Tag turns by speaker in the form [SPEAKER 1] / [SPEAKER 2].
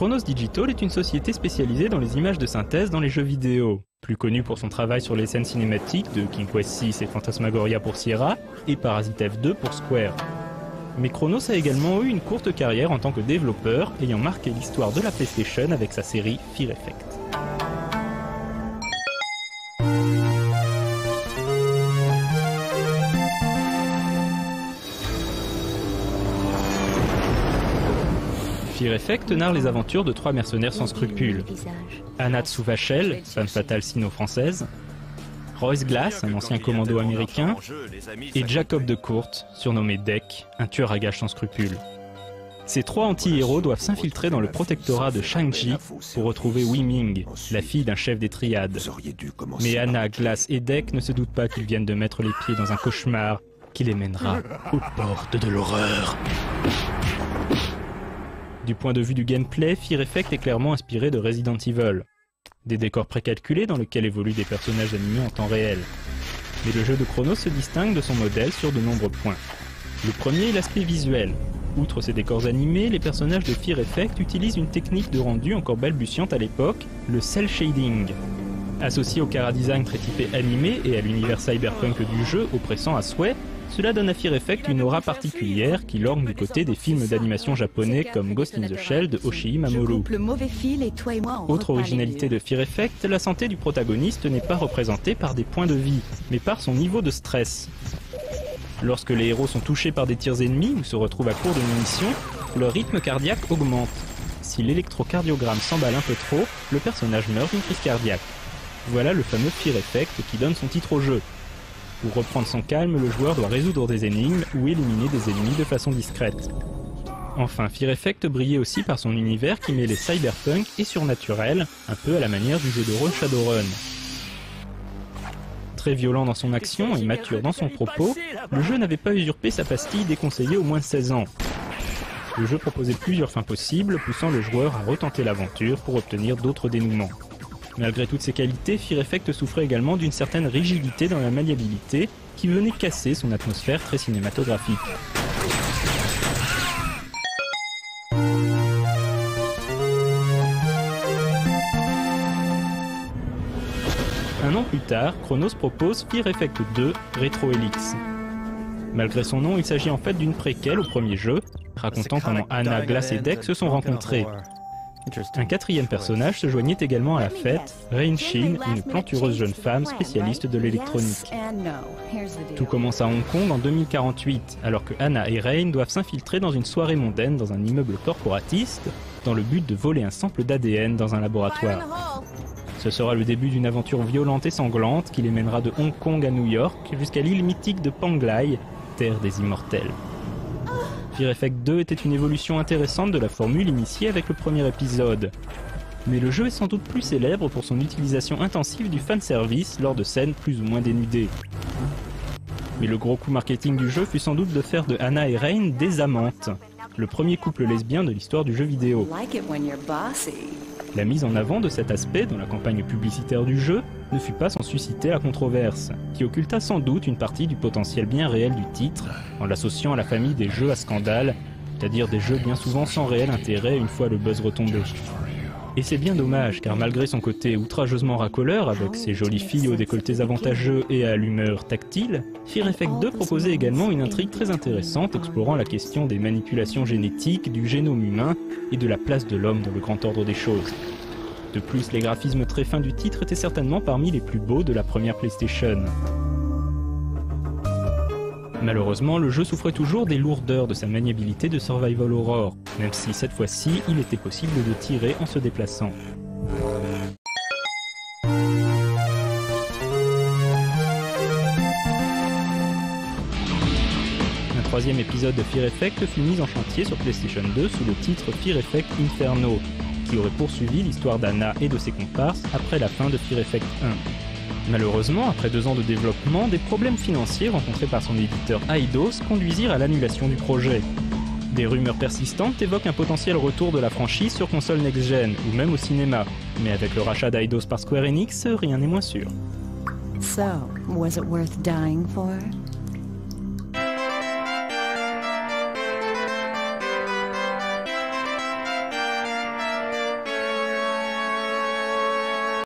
[SPEAKER 1] Chronos Digital est une société spécialisée dans les images de synthèse dans les jeux vidéo. Plus connue pour son travail sur les scènes cinématiques de King Quest 6 et Phantasmagoria pour Sierra et Parasite F2 pour Square. Mais Chronos a également eu une courte carrière en tant que développeur, ayant marqué l'histoire de la PlayStation avec sa série Fear Effect. Fear Effect narre les aventures de trois mercenaires sans scrupules. Anna Tsuvachel, femme fatale sino-française, Royce Glass, un ancien commando américain, et Jacob de Court, surnommé Deck, un tueur à gages sans scrupules. Ces trois anti-héros doivent s'infiltrer dans le protectorat de Shang-Chi pour retrouver Wei Ming, la fille d'un chef des triades. Mais Anna, Glass et Deck ne se doutent pas qu'ils viennent de mettre les pieds dans un cauchemar qui les mènera aux portes de l'horreur. Du point de vue du gameplay, Fear Effect est clairement inspiré de Resident Evil. Des décors précalculés dans lesquels évoluent des personnages animés en temps réel. Mais le jeu de Chronos se distingue de son modèle sur de nombreux points. Le premier est l'aspect visuel. Outre ces décors animés, les personnages de Fear Effect utilisent une technique de rendu encore balbutiante à l'époque, le cel shading. Associé au cara design très typé animé et à l'univers cyberpunk du jeu oppressant à souhait, cela donne à Fear Effect une aura particulière qui lorgne du côté des films d'animation japonais comme Ghost in the Shell de Oshii Mamoru. Autre originalité de Fear Effect, la santé du protagoniste n'est pas représentée par des points de vie, mais par son niveau de stress. Lorsque les héros sont touchés par des tirs ennemis ou se retrouvent à court de munitions, leur rythme cardiaque augmente. Si l'électrocardiogramme s'emballe un peu trop, le personnage meurt d'une crise cardiaque. Voilà le fameux Fear Effect qui donne son titre au jeu. Pour reprendre son calme, le joueur doit résoudre des énigmes ou éliminer des ennemis de façon discrète. Enfin, Fear Effect brillait aussi par son univers qui mêlait cyberpunk et surnaturel, un peu à la manière du jeu de rôle Shadowrun. Très violent dans son action et mature dans son propos, le jeu n'avait pas usurpé sa pastille déconseillée au moins de 16 ans. Le jeu proposait plusieurs fins possibles, poussant le joueur à retenter l'aventure pour obtenir d'autres dénouements. Malgré toutes ces qualités, Fear Effect souffrait également d'une certaine rigidité dans la maniabilité qui venait casser son atmosphère très cinématographique. Un an plus tard, Chronos propose Fear Effect 2 Retro Helix. Malgré son nom, il s'agit en fait d'une préquelle au premier jeu, racontant comment Anna, Glass et Deck se sont rencontrés. Un quatrième personnage se joignait également à la fête, Rain Shin, une plantureuse jeune femme spécialiste de l'électronique. Tout commence à Hong Kong en 2048, alors que Anna et Rain doivent s'infiltrer dans une soirée mondaine dans un immeuble corporatiste, dans le but de voler un sample d'ADN dans un laboratoire. Ce sera le début d'une aventure violente et sanglante qui les mènera de Hong Kong à New York jusqu'à l'île mythique de Panglai, terre des immortels. Fear Effect 2 était une évolution intéressante de la formule initiée avec le premier épisode. Mais le jeu est sans doute plus célèbre pour son utilisation intensive du fanservice lors de scènes plus ou moins dénudées. Mais le gros coup marketing du jeu fut sans doute de faire de Anna et Rain des amantes, le premier couple lesbien de l'histoire du jeu vidéo. La mise en avant de cet aspect dans la campagne publicitaire du jeu ne fut pas sans susciter la controverse, qui occulta sans doute une partie du potentiel bien réel du titre, en l'associant à la famille des jeux à scandale, c'est-à-dire des jeux bien souvent sans réel intérêt une fois le buzz retombé. Et c'est bien dommage, car malgré son côté outrageusement racoleur, avec ses jolies filles aux décolletés avantageux et à l'humeur tactile, Fear Effect 2 proposait également une intrigue très intéressante explorant la question des manipulations génétiques, du génome humain et de la place de l'homme dans le grand ordre des choses. De plus, les graphismes très fins du titre étaient certainement parmi les plus beaux de la première PlayStation. Malheureusement, le jeu souffrait toujours des lourdeurs de sa maniabilité de Survival Horror, même si cette fois-ci, il était possible de tirer en se déplaçant. Un troisième épisode de Fear Effect fut mis en chantier sur PlayStation 2 sous le titre Fear Effect Inferno, qui aurait poursuivi l'histoire d'Anna et de ses comparses après la fin de Fear Effect 1. Malheureusement, après deux ans de développement, des problèmes financiers rencontrés par son éditeur Eidos conduisirent à l'annulation du projet. Des rumeurs persistantes évoquent un potentiel retour de la franchise sur console next-gen ou même au cinéma, mais avec le rachat d'Eidos par Square Enix, rien n'est moins sûr.
[SPEAKER 2] So, was it worth dying for?